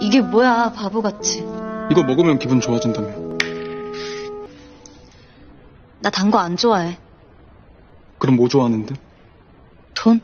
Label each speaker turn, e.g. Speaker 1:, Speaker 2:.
Speaker 1: 이게 뭐야, 바보같이.
Speaker 2: 이거 먹으면 기분 좋아진다며.
Speaker 1: 나 단 거 안 좋아해.
Speaker 2: 그럼 뭐 좋아하는데?
Speaker 1: 돈?